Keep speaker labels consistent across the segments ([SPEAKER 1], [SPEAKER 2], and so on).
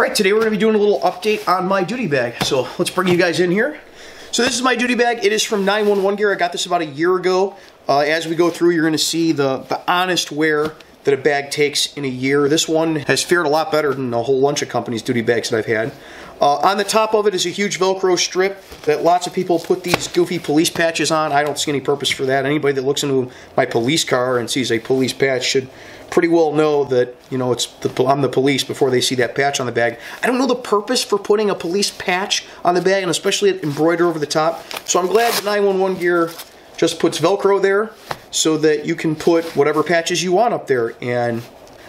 [SPEAKER 1] All right, today we're to be doing a little update on my duty bag. So let's bring you guys in here. So this is my duty bag. It is from 911 Gear. I got this about a year ago. Uh, as we go through, you're going to see the, the honest wear that a bag takes in a year. This one has fared a lot better than a whole bunch of companies' duty bags that I've had. Uh, on the top of it is a huge Velcro strip that lots of people put these goofy police patches on. I don't see any purpose for that. Anybody that looks into my police car and sees a police patch should pretty well know that you know it's the, I'm the police before they see that patch on the bag. I don't know the purpose for putting a police patch on the bag and especially embroidered over the top. So I'm glad the 911 Gear just puts Velcro there so that you can put whatever patches you want up there. And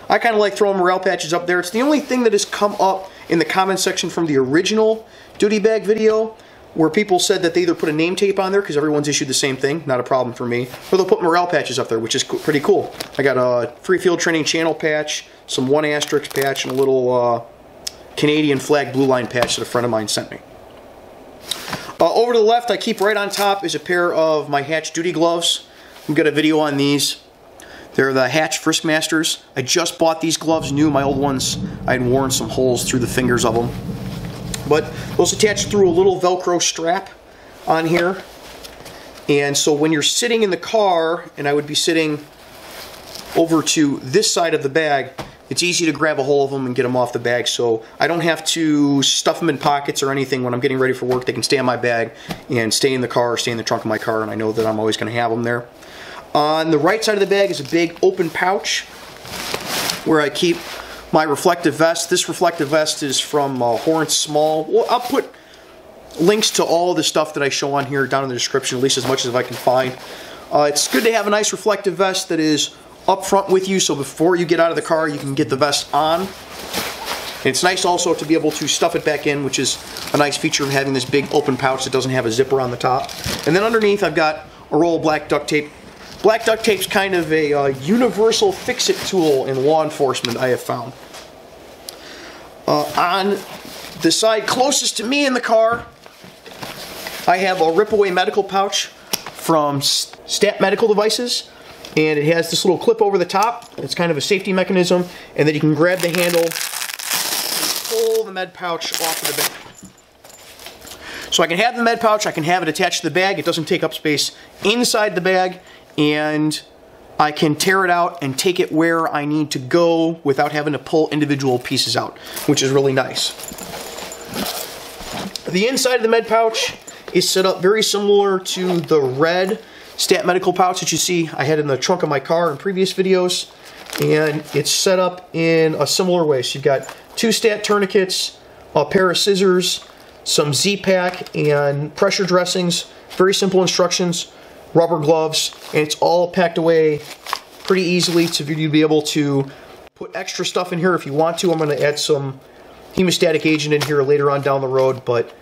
[SPEAKER 1] I kind of like throwing morale patches up there. It's the only thing that has come up in the comment section from the original duty bag video where people said that they either put a name tape on there because everyone's issued the same thing, not a problem for me, or they'll put morale patches up there, which is co pretty cool. I got a free field training channel patch, some one asterisk patch, and a little uh, Canadian flag blue line patch that a friend of mine sent me. Uh, over to the left, I keep right on top is a pair of my Hatch duty gloves. I've got a video on these. They're the Hatch Frisk Masters. I just bought these gloves new. My old ones, I had worn some holes through the fingers of them. But those attach through a little Velcro strap on here. And so when you're sitting in the car, and I would be sitting over to this side of the bag, it's easy to grab a hold of them and get them off the bag so I don't have to stuff them in pockets or anything when I'm getting ready for work. They can stay on my bag and stay in the car, stay in the trunk of my car, and I know that I'm always going to have them there. On the right side of the bag is a big open pouch where I keep my reflective vest. This reflective vest is from uh, Small. Well, I'll put links to all the stuff that I show on here down in the description, at least as much as I can find. Uh, it's good to have a nice reflective vest that is up front with you so before you get out of the car you can get the vest on. And it's nice also to be able to stuff it back in, which is a nice feature of having this big open pouch that doesn't have a zipper on the top. And then underneath I've got a roll of black duct tape. Black duct tape's kind of a uh, universal fix-it tool in law enforcement, I have found. Uh, on the side closest to me in the car, I have a rip-away medical pouch from Stat Medical Devices and it has this little clip over the top. It's kind of a safety mechanism, and then you can grab the handle and pull the med pouch off of the bag. So I can have the med pouch, I can have it attached to the bag, it doesn't take up space inside the bag, and I can tear it out and take it where I need to go without having to pull individual pieces out, which is really nice. The inside of the med pouch is set up very similar to the red stat medical pouch that you see I had in the trunk of my car in previous videos. And it's set up in a similar way. So you've got two stat tourniquets, a pair of scissors, some Z-Pak, and pressure dressings. Very simple instructions, rubber gloves, and it's all packed away pretty easily to you'd be able to put extra stuff in here if you want to. I'm going to add some hemostatic agent in here later on down the road, but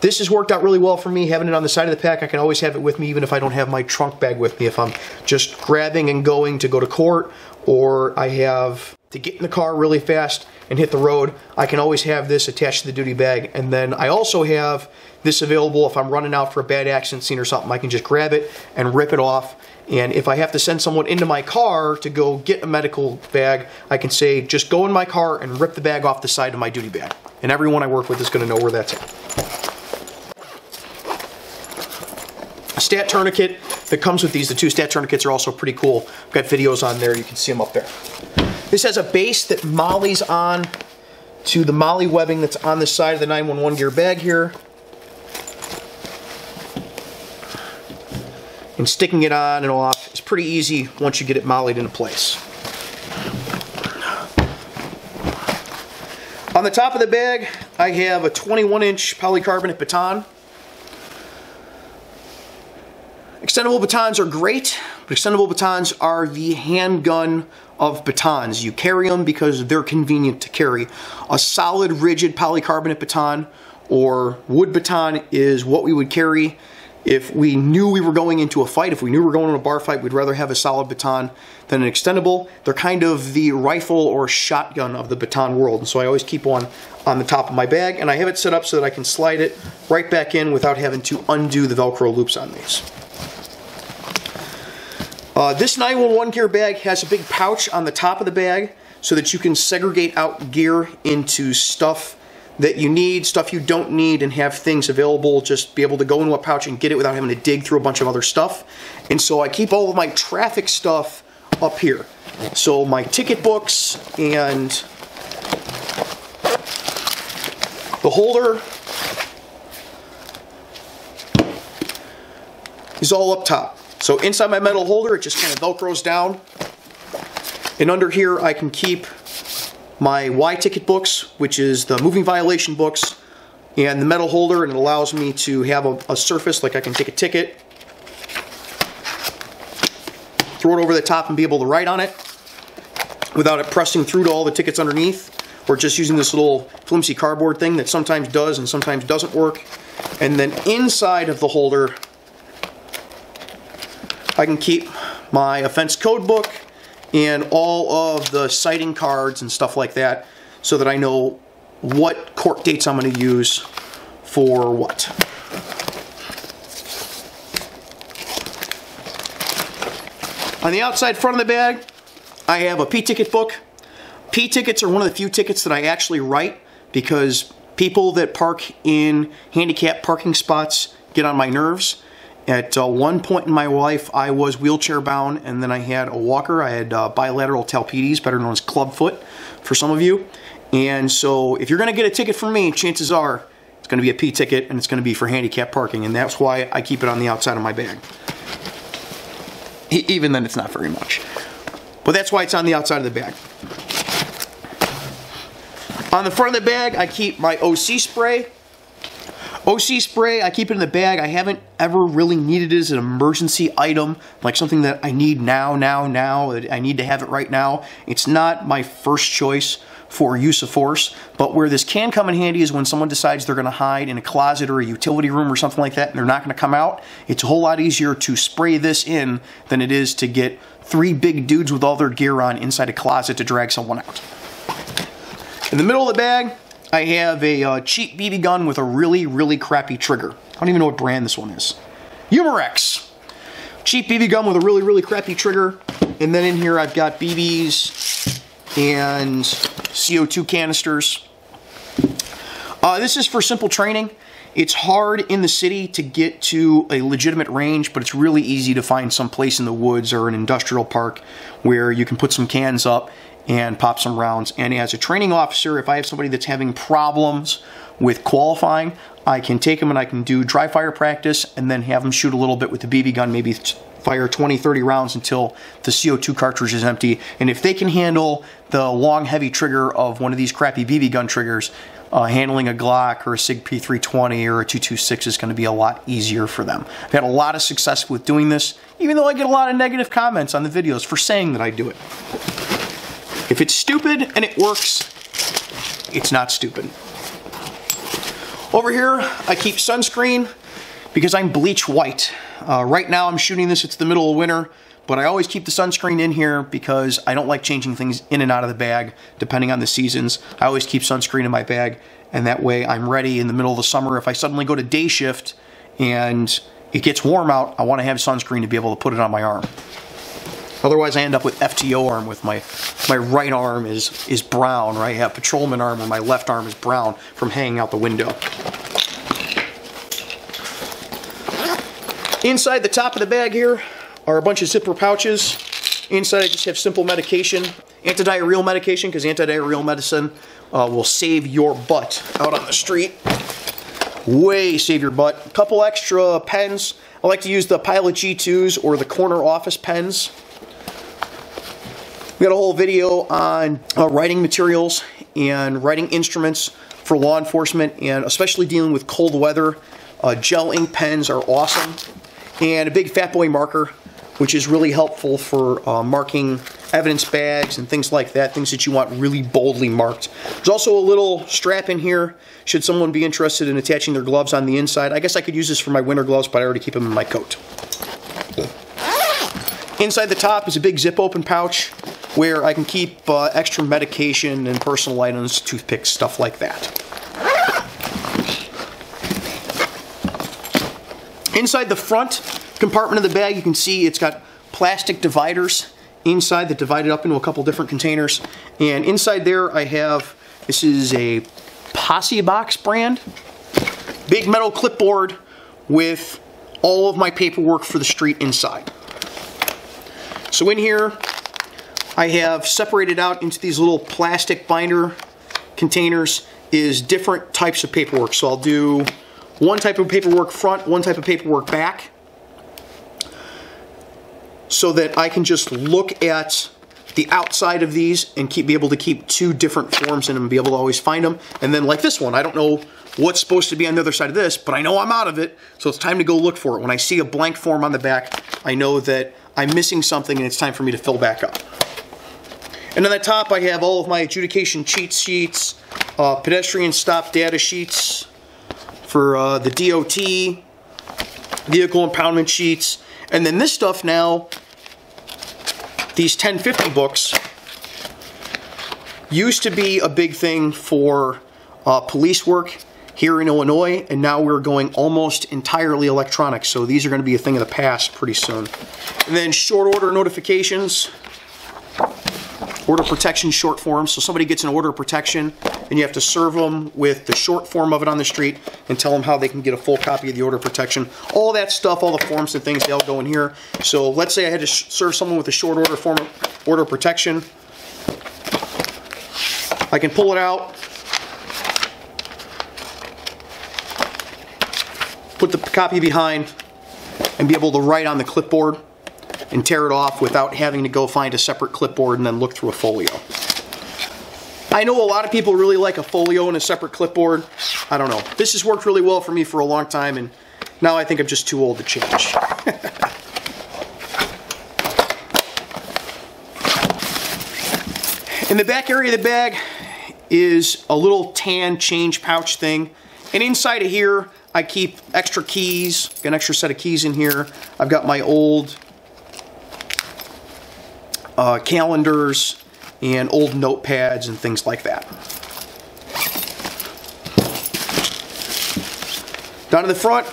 [SPEAKER 1] this has worked out really well for me, having it on the side of the pack. I can always have it with me even if I don't have my trunk bag with me. If I'm just grabbing and going to go to court or I have to get in the car really fast and hit the road, I can always have this attached to the duty bag. And then I also have this available if I'm running out for a bad accident scene or something. I can just grab it and rip it off. And if I have to send someone into my car to go get a medical bag, I can say, just go in my car and rip the bag off the side of my duty bag. And everyone I work with is going to know where that's at. stat tourniquet that comes with these. The two stat tourniquets are also pretty cool. I've got videos on there. You can see them up there. This has a base that mollies on to the MOLLE webbing that's on the side of the 911 gear bag here. And sticking it on and off is pretty easy once you get it mollied into place. On the top of the bag, I have a 21 inch polycarbonate baton. Extendable batons are great, but extendable batons are the handgun of batons. You carry them because they're convenient to carry. A solid, rigid polycarbonate baton or wood baton is what we would carry if we knew we were going into a fight, if we knew we were going to a bar fight, we'd rather have a solid baton than an extendable. They're kind of the rifle or shotgun of the baton world, and so I always keep one on the top of my bag, and I have it set up so that I can slide it right back in without having to undo the Velcro loops on these. Uh, this 911 gear bag has a big pouch on the top of the bag so that you can segregate out gear into stuff that you need, stuff you don't need, and have things available. Just be able to go into a pouch and get it without having to dig through a bunch of other stuff. And so I keep all of my traffic stuff up here. So my ticket books and the holder is all up top. So inside my metal holder, it just kind of velcros down. And under here, I can keep my Y ticket books, which is the moving violation books, and the metal holder, and it allows me to have a, a surface, like I can take a ticket, throw it over the top and be able to write on it without it pressing through to all the tickets underneath, or just using this little flimsy cardboard thing that sometimes does and sometimes doesn't work. And then inside of the holder, I can keep my offense code book, and all of the citing cards and stuff like that so that I know what court dates I'm going to use for what. On the outside front of the bag, I have a P-ticket book. P-tickets are one of the few tickets that I actually write because people that park in handicap parking spots get on my nerves. At uh, one point in my life, I was wheelchair bound, and then I had a walker. I had uh, bilateral talipes, better known as clubfoot for some of you. And so, if you're going to get a ticket from me, chances are it's going to be a P ticket, and it's going to be for handicap parking, and that's why I keep it on the outside of my bag. Even then, it's not very much. But that's why it's on the outside of the bag. On the front of the bag, I keep my OC spray. OC spray, I keep it in the bag. I haven't ever really needed it as an emergency item, like something that I need now, now, now. I need to have it right now. It's not my first choice for use of force, but where this can come in handy is when someone decides they're going to hide in a closet or a utility room or something like that and they're not going to come out. It's a whole lot easier to spray this in than it is to get three big dudes with all their gear on inside a closet to drag someone out. In the middle of the bag, I have a uh, cheap BB gun with a really, really crappy trigger. I don't even know what brand this one is. Umarex. Cheap BB gun with a really, really crappy trigger. And then in here I've got BBs and CO2 canisters. Uh, this is for simple training. It's hard in the city to get to a legitimate range, but it's really easy to find some place in the woods or an industrial park where you can put some cans up and pop some rounds. And as a training officer, if I have somebody that's having problems with qualifying, I can take them and I can do dry fire practice and then have them shoot a little bit with the BB gun, maybe fire 20, 30 rounds until the CO2 cartridge is empty. And if they can handle the long, heavy trigger of one of these crappy BB gun triggers, uh, handling a Glock or a SIG P320 or a 226 is going to be a lot easier for them. I've had a lot of success with doing this, even though I get a lot of negative comments on the videos for saying that I do it. If it's stupid and it works, it's not stupid. Over here, I keep sunscreen because I'm bleach white. Uh, right now I'm shooting this, it's the middle of winter, but I always keep the sunscreen in here because I don't like changing things in and out of the bag depending on the seasons. I always keep sunscreen in my bag and that way I'm ready in the middle of the summer. If I suddenly go to day shift and it gets warm out, I want to have sunscreen to be able to put it on my arm. Otherwise, I end up with FTO arm with my my right arm is is brown, right? I have patrolman arm and my left arm is brown from hanging out the window. Inside the top of the bag here are a bunch of zipper pouches. Inside I just have simple medication, antidiarrheal medication, because antidiarrheal medicine uh, will save your butt out on the street. Way save your butt. A couple extra pens. I like to use the Pilot G2s or the corner office pens. We got a whole video on uh, writing materials and writing instruments for law enforcement and especially dealing with cold weather. Uh, gel ink pens are awesome. And a big fat boy marker, which is really helpful for uh, marking evidence bags and things like that, things that you want really boldly marked. There's also a little strap in here should someone be interested in attaching their gloves on the inside. I guess I could use this for my winter gloves, but I already keep them in my coat. Inside the top is a big zip open pouch where I can keep uh, extra medication and personal items, toothpicks, stuff like that. Inside the front compartment of the bag, you can see it's got plastic dividers inside that divided up into a couple different containers. And inside there I have, this is a Posse Box brand. Big metal clipboard with all of my paperwork for the street inside. So in here, I have separated out into these little plastic binder containers is different types of paperwork. So I'll do one type of paperwork front, one type of paperwork back, so that I can just look at the outside of these and keep be able to keep two different forms in them and be able to always find them. And then like this one, I don't know what's supposed to be on the other side of this, but I know I'm out of it, so it's time to go look for it. When I see a blank form on the back, I know that I'm missing something and it's time for me to fill back up. And on the top, I have all of my adjudication cheat sheets, uh, pedestrian stop data sheets for uh, the DOT, vehicle impoundment sheets, and then this stuff now, these 1050 books, used to be a big thing for uh, police work here in Illinois, and now we're going almost entirely electronic, so these are going to be a thing of the past pretty soon. And then short order notifications, order protection short form. So somebody gets an order of protection and you have to serve them with the short form of it on the street and tell them how they can get a full copy of the order of protection. All that stuff, all the forms and things, they all go in here. So let's say I had to serve someone with a short order form order of protection. I can pull it out, put the copy behind, and be able to write on the clipboard and tear it off without having to go find a separate clipboard and then look through a folio. I know a lot of people really like a folio and a separate clipboard. I don't know. This has worked really well for me for a long time and now I think I'm just too old to change. In the back area of the bag is a little tan change pouch thing. And inside of here, I keep extra keys, an extra set of keys in here. I've got my old uh, calendars and old notepads and things like that. Down in the front,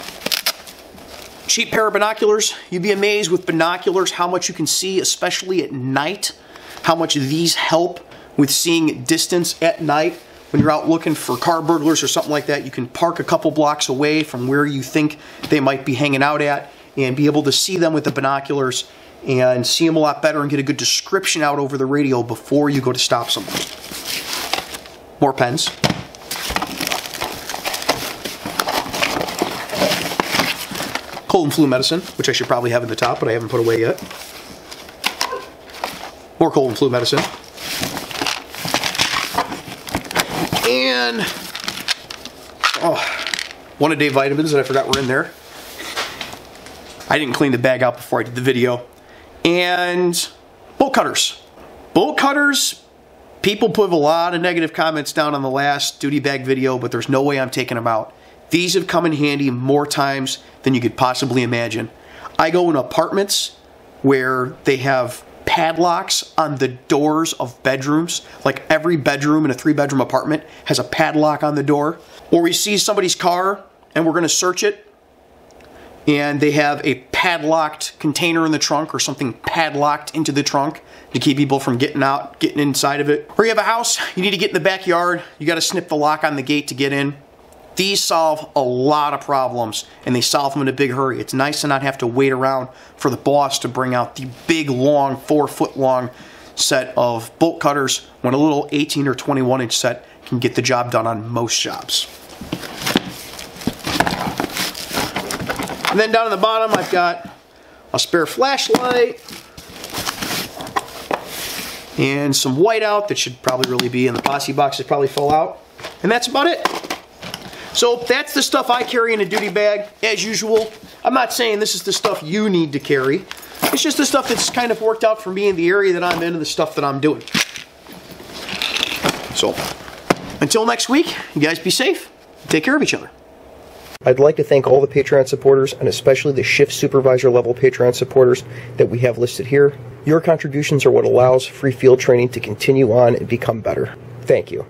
[SPEAKER 1] cheap pair of binoculars. You'd be amazed with binoculars how much you can see, especially at night, how much these help with seeing distance at night. When you're out looking for car burglars or something like that, you can park a couple blocks away from where you think they might be hanging out at and be able to see them with the binoculars and see them a lot better and get a good description out over the radio before you go to stop someone. More pens. Cold and flu medicine, which I should probably have in the top, but I haven't put away yet. More cold and flu medicine. And oh, one a day vitamins that I forgot were in there. I didn't clean the bag out before I did the video and bolt cutters. Bolt cutters, people put a lot of negative comments down on the last duty bag video, but there's no way I'm taking them out. These have come in handy more times than you could possibly imagine. I go in apartments where they have padlocks on the doors of bedrooms. Like every bedroom in a three bedroom apartment has a padlock on the door. Or we see somebody's car and we're gonna search it and they have a padlocked container in the trunk or something padlocked into the trunk to keep people from getting out, getting inside of it. Or you have a house, you need to get in the backyard, you gotta snip the lock on the gate to get in. These solve a lot of problems and they solve them in a big hurry. It's nice to not have to wait around for the boss to bring out the big, long, four foot long set of bolt cutters when a little 18 or 21 inch set can get the job done on most jobs. And then down at the bottom, I've got a spare flashlight and some whiteout that should probably really be in the posse box that probably fell out. And that's about it. So that's the stuff I carry in a duty bag, as usual. I'm not saying this is the stuff you need to carry. It's just the stuff that's kind of worked out for me in the area that I'm in and the stuff that I'm doing. So, until next week, you guys be safe. Take care of each other. I'd like to thank all the Patreon supporters and especially the shift supervisor level Patreon supporters that we have listed here. Your contributions are what allows free field training to continue on and become better. Thank you.